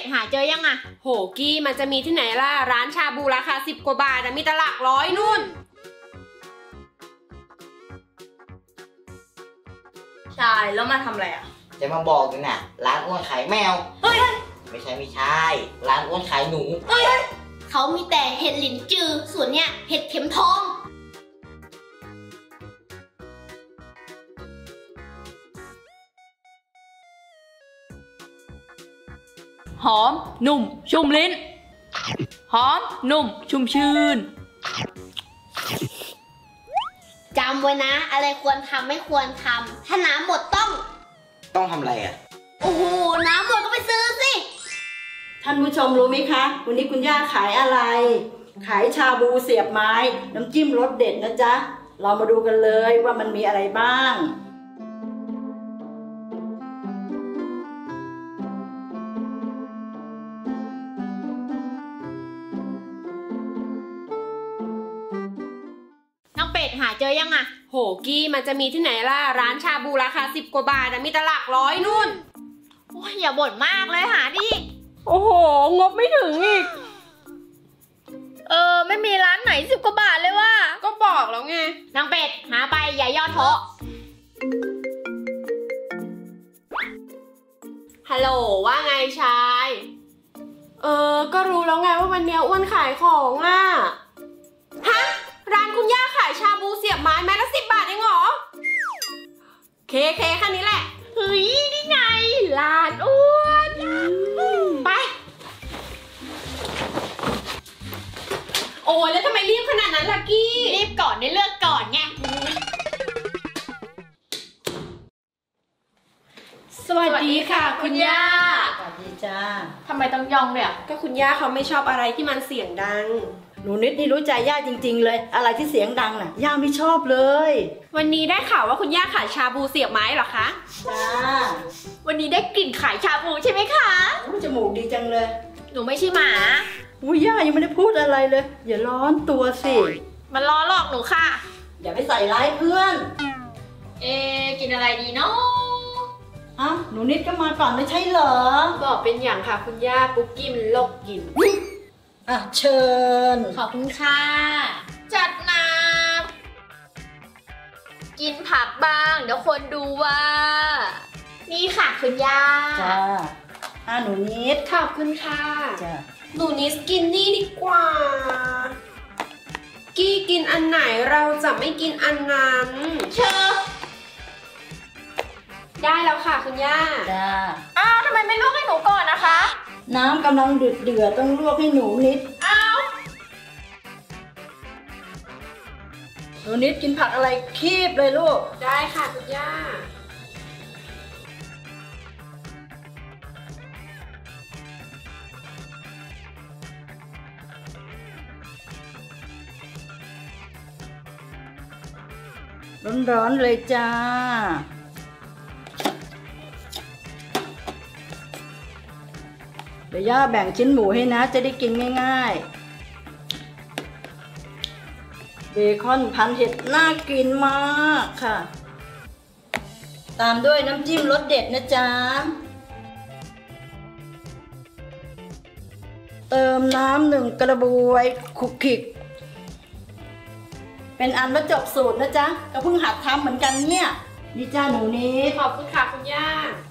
ดหาเจอยังอะโหกี้มันจะมีที่ไหนล่ะ ร้านชาบูราคาสิบกว่าบาทอะมีแตหลักร้อยนู่น ใช่แล้วมาทำอะไรอะจะมาบอกกันน่ะ ร้านอ้วนขายแมว เฮ้ยไม่ใช่ไม่ใช่ ร้านอ้วนขายหนูเขามีแต่เห็ดหลินจือ ส่วนเนี้ยเห็ดเข็มทอง หอม นุ่ม ชุ่มลิ้น หอม นุ่ม ชุ่มชื่น จำไว้นะ อะไรควรทำไม่ควรทำถ้าน้ำหมดต้อง ต้องทำอะไรอะ โอ้โห น้ำหมดก็ไปซื้อสิ ท่านผู้ชมรู้ไหมคะ วันนี้คุณย่าขายอะไร ขายชาบูเสียบไม้ น้ำจิ้มรสเด็ดนะจ๊ะ เรามาดูกันเลยว่ามันมีอะไรบ้างน้อง เป็ดหาเจอยังอะโหกี้มันจะมีที่ไหนล่ะ ร้านชาบูราคาสิบกว่าบาทอะมีแตหลักร้อยนู่น โอ้ยอย่าบ่นมากเลยหาดิ โอ้โห งบไม่ถึงอีก เออ ไม่มีร้านไหนสิบกว่าบาทเลยว่ะก็บอกแล้วไง นางเป็ด หาไปอย่าย่อท้อฮัลโหลว่าไงชาย เออ ก็รู้แล้วไงว่าวันเนี้ยอ้วนขายของอะ ฮะ ร้านคุณย่าขายชาบูเสียบไม้ไม้ละสิบบาทเองเหรอ เคเคแค่นี้แหละ เฮ้ย นี่ไงลานอ้วนไป โอ้ยแล้วทำไมรีบขนาดนั้นล่ะกี้ รีบก่อนได้เลือกก่อนไง สวัสดีค่ะ คุณย่า สวัสดีจ้าทำไมต้องยองเลยอะก็คุณย่าเขาไม่ชอบอะไรที่มันเสียงดัง หนูนิดนี่รู้ใจย่าจริง ๆ เลย อะไรที่เสียงดังน่ะย่าไม่ชอบเลยวันนี้ได้ข่าวว่าคุณย่าขายชาบูเสียบไม้เหรอคะ จ้าวันนี้ได้กลิ่นขายชาบูใช่ไหมคะอู้จมูกดีจังเลยหนูไม่ใช่หมา อุ้ยย่ายังไม่ได้พูดอะไรเลย อย่าร้อนตัวสิมันล้อหลอกหนูค่ะ อย่าไปใส่ร้ายเพื่อนเอ๊ะกินอะไรดีเนาะอ้าวหนูนิดก็มาก่อนไม่ใช่เหรอบอกเป็นอย่างค่ะคุณย่าปุ๊กกี้มันโลกกิน อะเชิญ ขอบคุณค่ะ จัดหนักกินผักบ้าง เดี๋ยวคนดูว่า นี่ค่ะคุณย่าจ้าอะหนูนิดขอบคุณค่ะ จ้าหนูนิสกินนี่ดีกว่า กี้กินอันไหนเราจะไม่กินอันนั้นเชิญได้แล้วค่ะคุณย่าจ้าอ้าวทำไมไม่ลวกให้หนูก่อนนะคะ น้ำกำลังเดือดเดือดๆต้องลวกให้หนูนิดอ้าวหนูนิดกินผักอะไรคีบเลยลูก ได้ค่ะคุณย่า ร้อนๆเลยจ้า เดี๋ยวย่าแบ่งชิ้นหมูให้นะ จะได้กินง่ายๆ เบคอนพันเห็ดน่ากินมากค่ะ ตามด้วยน้ำจิ้มรสเด็ดนะจ๊ะ เติมน้ำหนึ่งกระบวยคุกคิก เป็นอันว่าจบสูตรนะจ๊ะ ก็เพิ่งหัดทำเหมือนกันเนี่ยนี่จ้าหนูนิดขอบคุณค่ะคุณย่า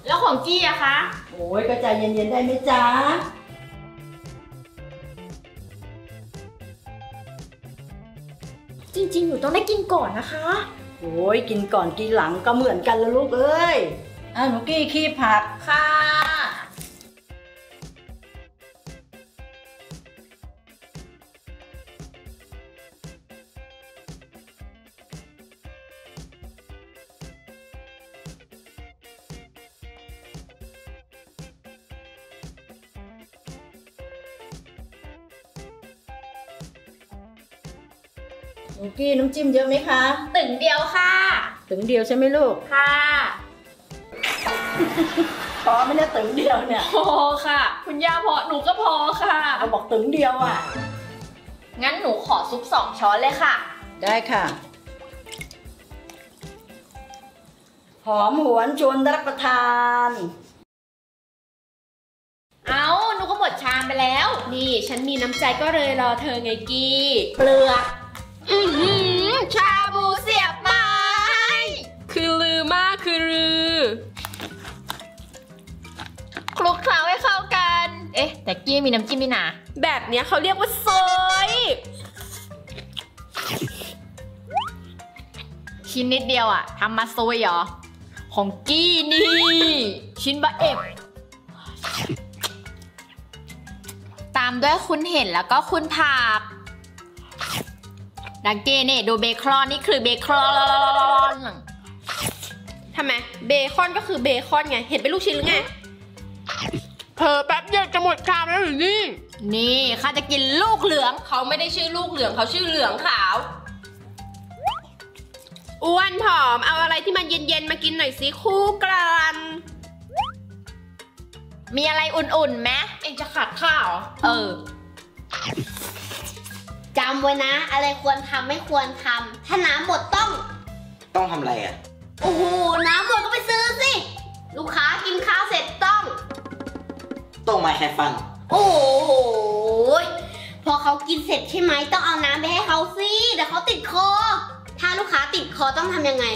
แล้วของกี้อะคะ อ้ยก็ใจเย็นๆได้ไหมจ๊ะจริง ๆ หนูต้องได้กินก่อนนะคะ โอ้ยกินก่อนกินหลังก็เหมือนกันละลูกเอ้ยอะหนูกี้ขี้ผักค่ะ นูกี้น้ำจิ้มเยอะไหมคะ ตึงเดียวค่ะ ถึงเดียวใช่ไหมลูก ค่ะพอไหม่ได้ถึงเดียวเนี่ยพอค่ะ คุณย่าพอหนูก็พอค่ะเขาบอกถึงเดียวอะ งั้นหนูขอซุปสองช้อนเลยค่ะ ได้ค่ะ หอมหวนชวนรับประทาน เอาหนูชามไปแล้ว นี่ ฉันมีน้ำใจก็เลยรอเธอไงกี้ เปลือก อือหือชาบูเสียบไม้คือลือมากคือลือ คลุกเคล้าให้เข้ากัน เอ๊ะ แต่กี้มีน้ำจิ้มนี่นาแบบเนี้ยเขาเรียกว่าซอยชิ้นนิดเดียวอะทำมาซวยเหรอ ของกี้นี่ ชิ้นบะเอ็บตามด้วยคุณเห็นแล้วก็คุณผัก ดังเก้นี่ดูเบคอนนี่คือเบคอนทำไมเบคอนก็คือเบคอนไง เห็นเป็นลูกชิ้นหรือไงเพอแป๊บเดียวจะหมดคำแล้วหรือนี่ นี่ข้าจะกินลูกเหลืองเขาไม่ได้ชื่อลูกเหลืองเขาชื่อเหลืองขาว อ้วนผอม เอาอะไรที่มันเย็นๆมากินหน่อยสิคู่กันมีอะไรอุ่นๆไหมเองจะขาดข้าวเหรอเออ จำไว้นะ อะไรควรทำไม่ควรทำถ้าน้ำหมดต้อง ต้องทำอะไรอะ โอ้โห น้ำหมดก็ไปซื้อสิ ลูกค้ากินข้าวเสร็จต้อง ต้องมาแค่ฟัน โอ้โหพอเขากินเสร็จใช่ไหมต้องเอาน้ำไปให้เขาสิเดี๋ยวเขาติดคอ ถ้าลูกค้าติดคอต้องทำยังไง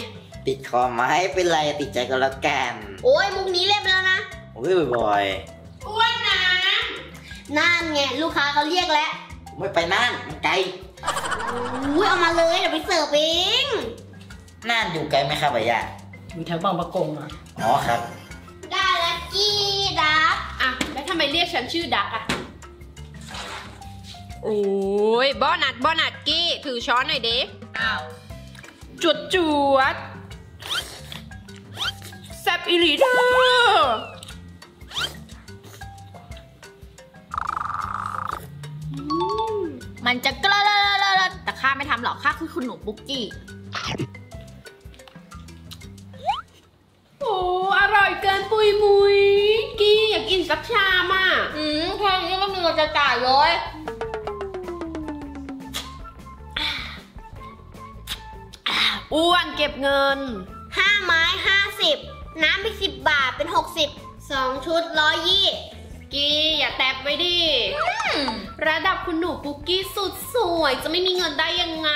ติดคอไหม้เป็นไรติดใจก็แล้วกัน โอ้ยมุกนี้เล่นไปแล้วนะโอ้ยบ่อยอ้วนนะนั่นไงลูกค้าเขาเรียกแล้วๆ ไม่ไปน่านมันไกลอุ้ยเอามาเลยเดี๋ยวไปเสิร์ฟเองน่านอยู่ไกลไหมครับอาย่าอยู่แถวบางประกงอะอ๋อครับได้แล้วกี้ดับอะแล้วทำไมเรียกฉันชื่อดักอะโอ้ยบอนัดบอนัดกี้ถือช้อนหน่อยเด็กอ้าวจวดจวดแซบอิลีเดอ มันจะกระเลอะแต่ข้าไม่ทำหรอกข้าคือคุณหนูปุ๊กกี้ โอ้อร่อยเกินปุยมุยกี้อยากกินสักชามอะอืมแค่นี้ไม่มีเงินจะจ่ายเลยอ้วนเก็บเงิน ห้าไม้ห้าสิบน้ำไปสิบบาทเป็นหกสิบสองชุดร้อยยี่ กี้ อย่าแตบไว้ดิ ระดับคุณหนูปุกกี้สุดสวย จะไม่มีเงินได้ยังไง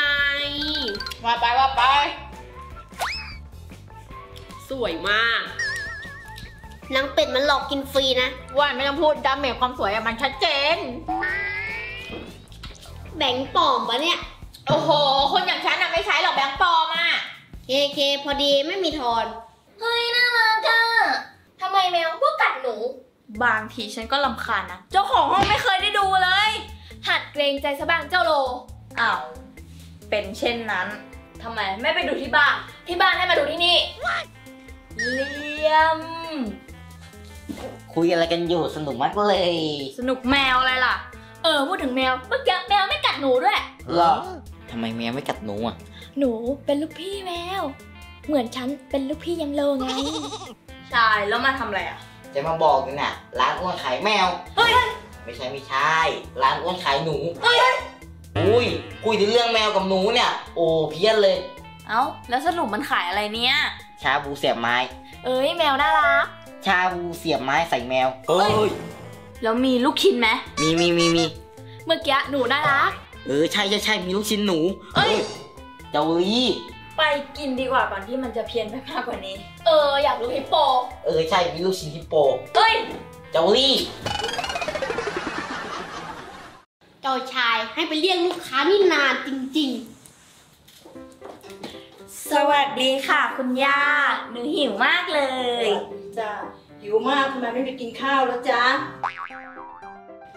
ว่าไปว่าไป สวยมากนางเป็ดมันหลอกกินฟรีนะ ว่านไม่ต้องพูด damage ความสวยอะมันชัดเจน แบงค์ปลอมปะเนี่ย โอ้โห คนอย่างฉันอะไม่ใช้หรอกแบงค์ปลอมอะเคเคพอดีไม่มีทอน เฮ้ยน่ารักอะทำไมแมวก็กัดหนู บางทีฉันก็รำคาญนะ เจ้าของห้องไม่เคยได้ดูเลย หัดเกรงใจซะบ้างเจ้าโล อ้าว เป็นเช่นนั้น ทำไมไม่ไปดูที่บ้าน ที่บ้านให้มาดูที่นี่ เลี่ยม คุยอะไรกันอยู่สนุกมากเลยสนุกแมวอะไรล่ะ เออพูดถึงแมวเมื่อกี้แมวไม่กัดหนูด้วย เหรอทำไมแมวไม่กัดหนูอะ หนูเป็นลูกพี่แมว เหมือนฉันเป็นลูกพี่ยังโลไง ใช่ แล้วมาทำอะไรอะ จะมาบอกนี่น่ะ ร้านอ้วนขายแมว เฮ้ย ไม่ใช่ไม่ใช่ ร้านอ้วนขายหนูอุ้ย คุยถึงเรื่องแมวกับหนูเนี่ย โอ้เพี้ยนเลย เอ้า แล้วสรุปมันขายอะไรเนี่ย ชาบูเสียบไม้ เอ้ยแมวน่ารัก ชาบูเสียบไม้ใส่แมวเอ้ย แล้วมีลูกชิ้นไหม มีมีมีมี เมื่อกี้หนูน่ารัก เออใช่ใช่ใช่มีลูกชิ้นหนู เอ้ย เจ้าลี ไปกินดีกว่าก่อนที่มันจะเพี้ยนไปมากกว่านี้ เออ อยากรู้ฮิปโป เออใช่มีลูกชิ้นฮิปโปเอ้ย เจ้าลี่ เจ้าชายให้ไปเรียกลูกค้านี่นานจริงสวัสดีค่ะคุณย่า หนูหิวมากเลย จ้าหิวมากทำไมไม่ไปกินข้าวแล้วจ๊ะ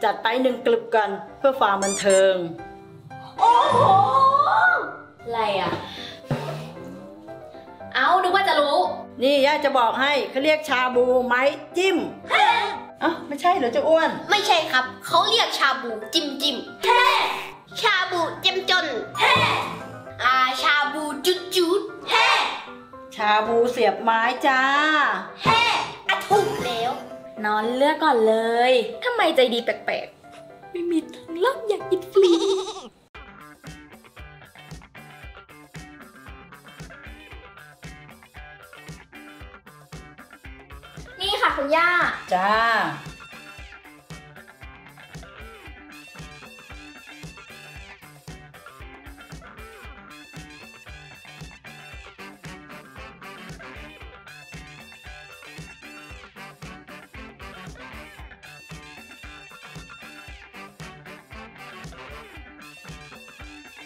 จัดไปหนึ่งกลึบกันเพื่อความบันเทิง โอ้โห อะไรอะ เอ้านึกว่าจะรู้ นี่ย่าจะบอกให้เขาเรียกชาบูไม้จิ้มอะไม่ใช่เหรอเจ้าอ้วนๆไม่ใช่ครับ เขาเรียกชาบูจิมจิมแฮ่ชาบูเจ้มจนแฮ่อาชาบูจุดจุดแฮ่ชาบูเสียบไม้จ้าแฮ่อะถูกแล้ว นอนเลือกก่อนเลยทำไมใจดีแปลกๆ ไม่มีทางลับอยากกินฟรีุณย่า จ้า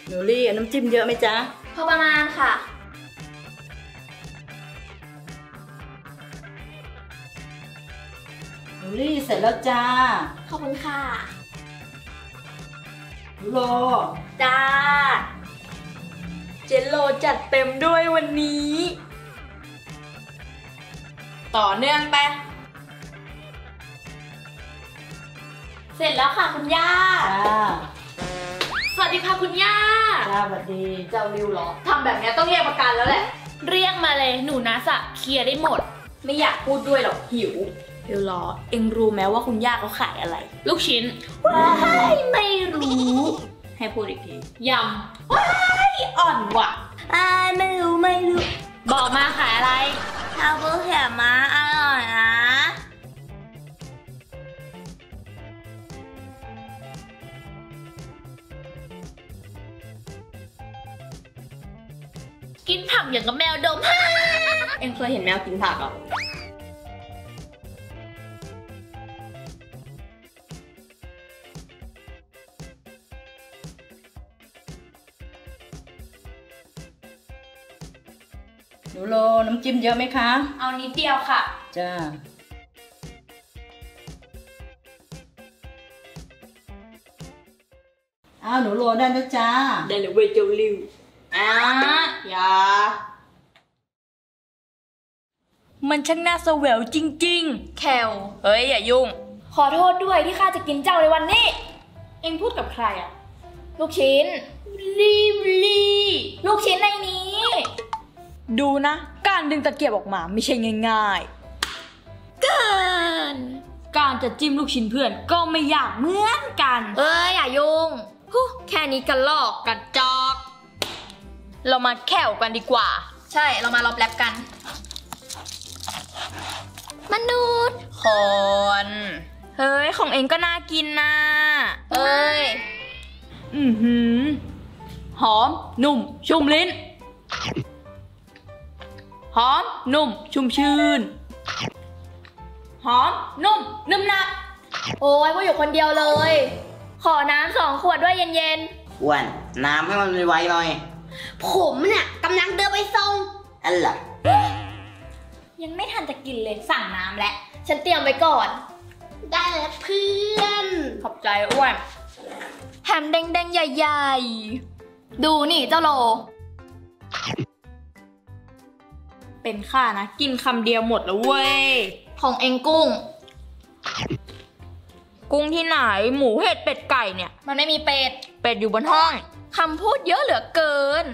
หนูรี่น้ำจิ้มเยอะไหมจ๊ะ พอประมาณค่ะ ลี่เสร็จแล้วจ้า ขอบคุณค่ะหนูโลจ้า เจนโลจัดเต็มด้วยวันนี้ ต่อเนื่องไป เสร็จแล้วค่ะคุณย่า จ้าสวัสดีค่ะคุณย่า จ้าสวัสดี เจ้าริวเหรอทำแบบเนี้ยต้องเรียกประกันแล้วแหละ เรียกมาเลยหนูนะสะเคลียร์ได้หมด ไม่อยากพูดด้วยหรอกหิว เดี๋ยวรอ เอ็งรู้ไหมว่าคุณย่าเขาขายอะไร ลูกชิ้น ว้ายไม่รู้ ให้พูดอีกทียำว้ายอ่อนว่ะอ่าไม่รู้ไม่รู้ บอกมาขายอะไรชาบูเสียบไม้อร่อยนะกินผักอย่างกับแมวดม เอ็งเคยเห็นแมวกินผักเหรอ จิ้มเยอะไหมคะ เอานิดเดียวค่ะ จ้า อ้าวหนูโลได้นะจ้า ได้เลยเว้ยเจ้าริวอะอย่า มันช่างน่าเสววจริงๆแคลเฮ้ย อย่ายุ่ง ขอโทษด้วยที่ข้าจะกินเจ้าในวันนี้ เอ็งพูดกับใครอะลูกชิ้น รีบรีลูกชิ้นในนี้ ดูนะ การดึงตะเกียบออกมาไม่ใช่ง่ายๆการการจะจิ้มลูกชิ้นเพื่อนก็ไม่ยากเหมือนกัน เอ้ยอย่ายุ่งฮู้แค่นี้กันลอกกระจอก เรามาแข่วกันดีกว่า ใช่เรามารอบแรปกัน มนุษย์คน เฮ้ย ของเองก็น่ากินนะเอ้ย อือหือ หอม นุ่ม ชุ่มลิ้น หอมนุ่มชุ่มชื่น หอมนุ่มนุ่มหนักโอ้ยว่าอยู่คนเดียวเลย ขอน้ำสองขวดด้วยเย็นอ้วนน้ำให้มันไวๆหน่อยผมเนี่ยกำลังเดินไปส่ง อันล่ะยังไม่ทันจะกินเลยสั่งน้ำแล้วๆฉันเตรียมไว้ก่อน ได้แล้วเพื่อน ขอบใจอ้วนแฮมแดงๆ ใหญ่ดูนี่เจ้าโลๆ เป็นข้านะ กินคำเดียวหมดแล้วเว้ย ของเองกุ้ง กุ้งที่ไหนหมูเห็ดเป็ดไก่เนี่ย มันไม่มีเป็ด เป็ดอยู่บนห้องคำพูดเยอะเหลือเกิน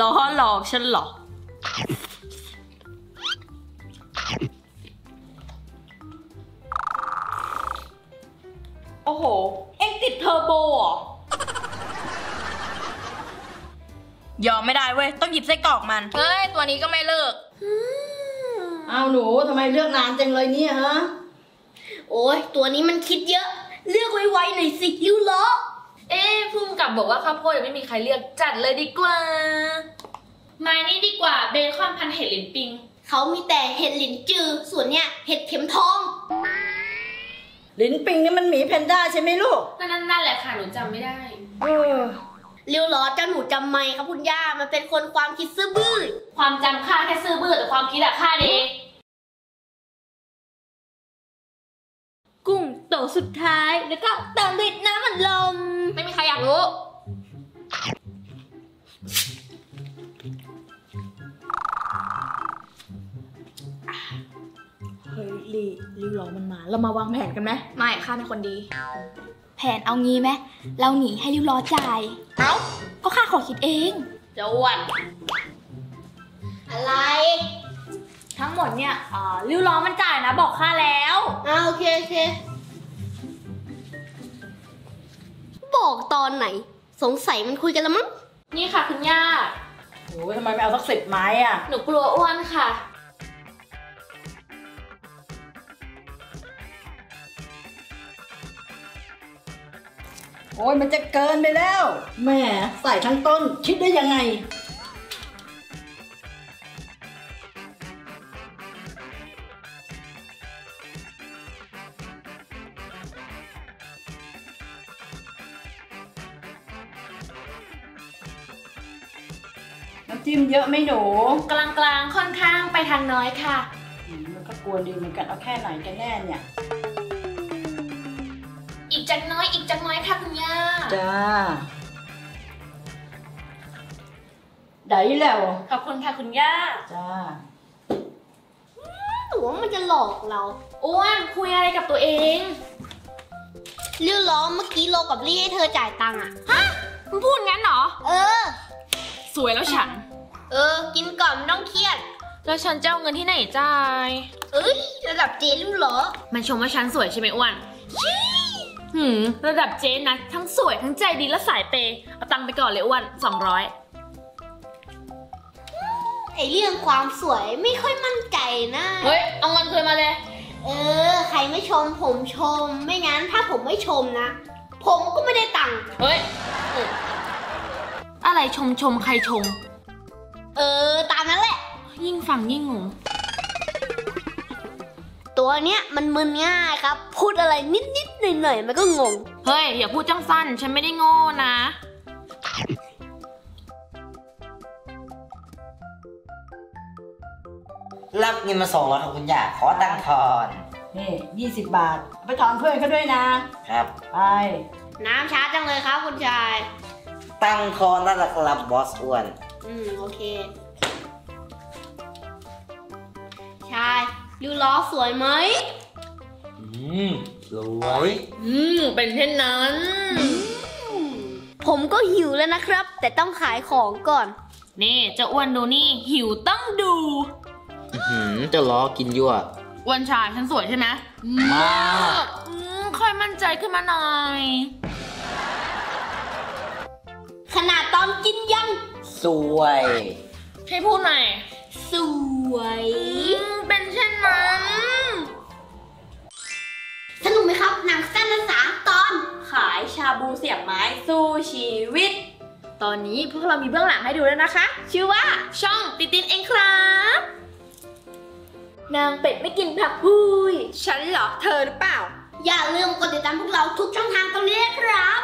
ล้อหลอกฉันเหรอ โอ้โห เอ็งติดเทอร์โบเหรอ ยอมไม่ได้เว้ย ต้องหยิบไส้กรอกมัน เฮ้ย ตัวนี้ก็ไม่เลิกอ้าวหนูทำไมเลือกนานจังเลยเนี่ยฮะ โอ้ยตัวนี้มันคิดเยอะ เลือกไวๆหน่อยสิริ้วล้อเอ๊ะพุ่มกับบอกว่าข้าวโพดยังไม่มีใครเลือกจัดเลยดีกว่า มานี่ดีกว่าเบคอนพันเห็ดหลินปิง เขามีแต่เห็ดหลินจือ ส่วนเนี่ยเห็ดเข็มทอง ลิ้นปิงนี่มันหมีแพนด้าใช่ไหมลูก นั่นนั่นแหละค่ะหนูจำไม่ได้ เออเรียวล้อเจ้าหนูจำไม่ครับคุณย่า มันเป็นคนความคิดซื่อบื้อ ความจำค่าแค่ซื่อบื้อแต่ความคิดอะค่าเด็กกุ้งโตสุดท้ายแล้วก็เติมด้วยน้ำมันลม ไม่มีใครอยากรู้ เฮ้ยลีริวรอมันมา เรามาวางแผนกันไหมไม่ข้าเป็นคนดีแผนเอางี้ไหมเราหนีให้ริวรอจ่าย เอ้า ก็ข้าขอคิดเองเจ้าอ้วนอะไร ทั้งหมดเนี่ยอ่าริวรอมันจ่ายนะ บอกข้าแล้ว อ่าโอเคโอเค บอกตอนไหน สงสัยมันคุยกันแล้วมั้ง นี่ค่ะคุณย่า โอ้ยทำไมไม่เอาสักสิบไม้อะ หนูกลัวอ้วนค่ะ โอ้ยมันจะเกินไปแล้วแม่ใส่ทั้งต้นคิดได้ยังไง น้ำจิ้มเยอะไหมหนูกลางๆค่อนข้างไปทางน้อยค่ะมมันก็กวนดีเหมือนกันเอาแค่ไหนกันแน่เนี่ย อีกจักน้อยอีกจักน้อยค่ะคุณย่า จ้า ได้แล้ว ขอบคุณค่ะคุณย่า จ้า หรือว่ามันจะหลอกเรา อ้วนคุยอะไรกับตัวเอง เรื่องล้อเมื่อกี้โลกับลี่ให้เธอจ่ายตังค์อะมึงพูดงั้นเหรอ เออ สวยแล้วฉัน เออ กินก่อนไม่ต้องเครียด แล้วฉันจะเอาเงินที่ไหนจ่าย เอ้ย ระดับเจรู้เหรอ มันชมว่าฉันสวยใช่ไหมอ้วน หืมระดับเจ๊นะ ทั้งสวยทั้งใจดีและสายเปย์เอาตังค์ไปก่อนเลยอ้วนสองร้อยไอเรื่องความสวยไม่ค่อยมั่นใจนะ เฮ้ย เอาเงินคืนมาเลย เออ ใครไม่ชมผมชม ไม่งั้นถ้าผมไม่ชมนะ ผมก็ไม่ได้ตังค์ เฮ้ย อะไรชมชมใครชม เออ ตามนั้นแหละ ยิ่งฟังยิ่งงง ตัวเนี้ยมันมึนง่ายครับ พูดอะไรนิดๆหน่อยๆมันก็งง เฮ้ย อย่าพูดจังสั้นฉันไม่ได้โง่นะ รับเงินมาสองร้อยครับคุณย่าขอตังค์ทอนนี่ยี่สิบบาทเอาไปถอนเพื่อนเขาด้วยนะ ครับ ไป น้ำช้าจังเลยครับคุณชาย ตังค์ทอนนั่นแหละครับบอสอ้วน อืม โอเค ชาย ยูล้อสวยไหม อืมสวยอืมเป็นเช่นนั้น ผมก็หิวแล้วนะครับ แต่ต้องขายของก่อน นี่เจะอ้วนดูนี่ หิวต้องดูอื้อหือเจะล้อกินยั่ว อ้วนชายฉันสวยใช่ไหมมาก อืมค่อยมั่นใจขึ้นมาหน่อย ขนาดตอนกินยัง สวย ให้พูดหน่อย สวย อืม เป็นเช่นนั้น สนุกไหมครับหนังสั้นภาษาตอนขายชาบูเสียบไม้สู้ชีวิต ตอนนี้พวกเรามีเบื้องหลังให้ดูแล้วนะคะ ชื่อว่าช่องติตินเองครับ นางเป็ดไม่กินผักพุยฉันเหรอเธอหรือเปล่า อย่าลืมกดติดตามพวกเราทุกช่องทางตรงนี้นะครับ